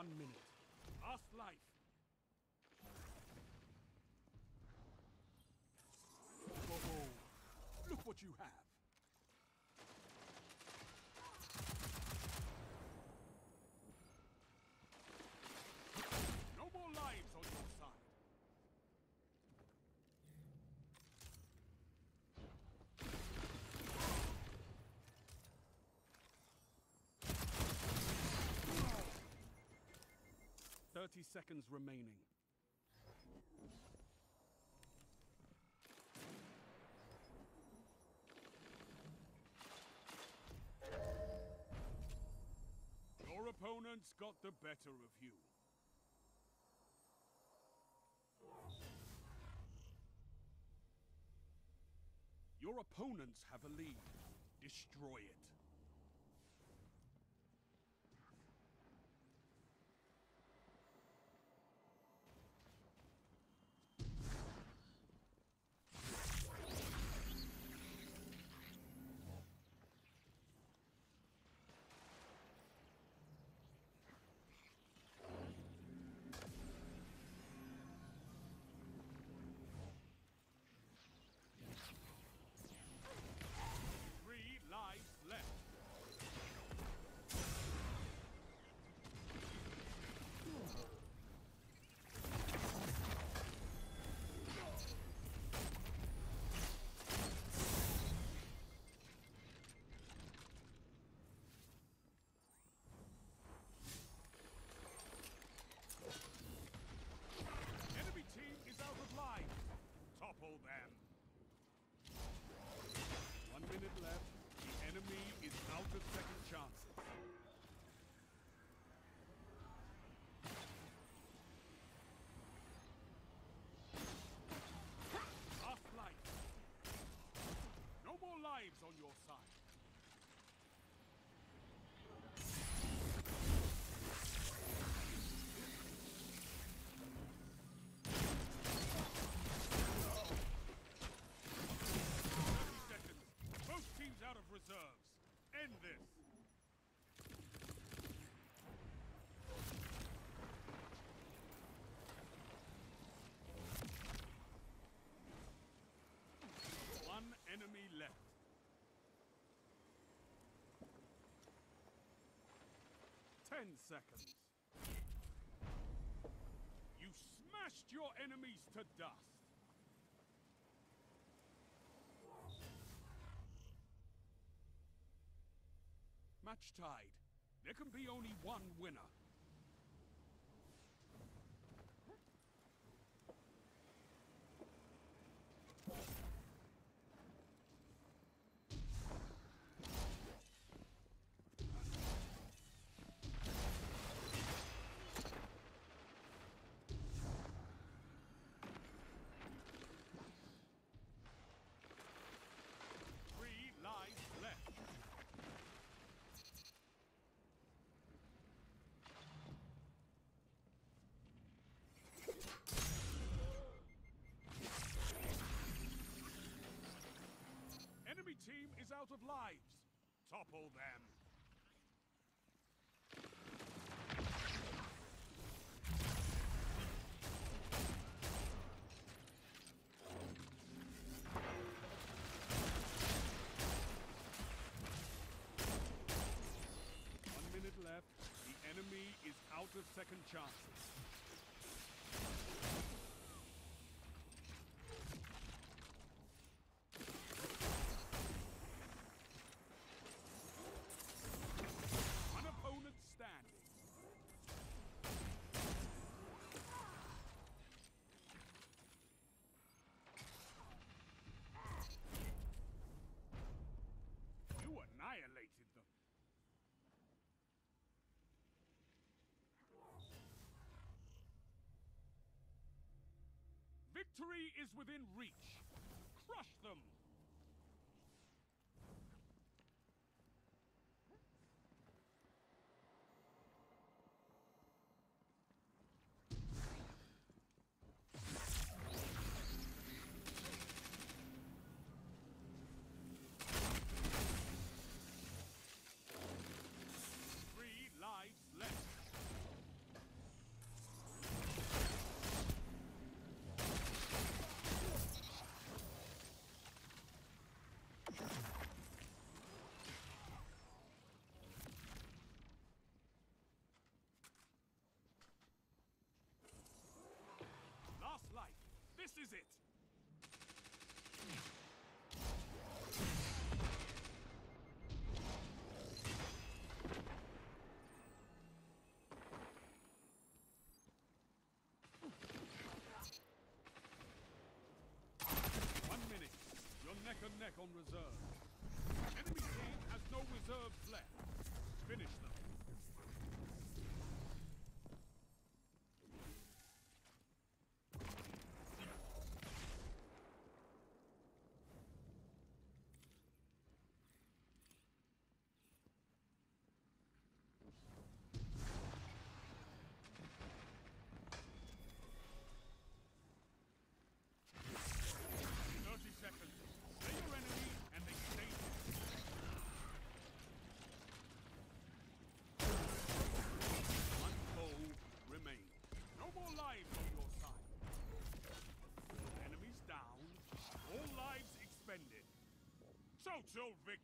One minute. Last life. 30 seconds remaining. Your opponents got the better of you. Your opponents have a lead. Destroy it. Ten seconds. You smashed your enemies to dust. Match tied. There can be only one winner. Three lives left. Enemy is out of lives. Topple them. One minute left. The enemy is out of second chances. One opponent standing. You annihilated them. Victory is within reach. Crush them. is it? One minute. You're neck and neck on reserve. Enemy team has no reserves left. Finish them. Total victory.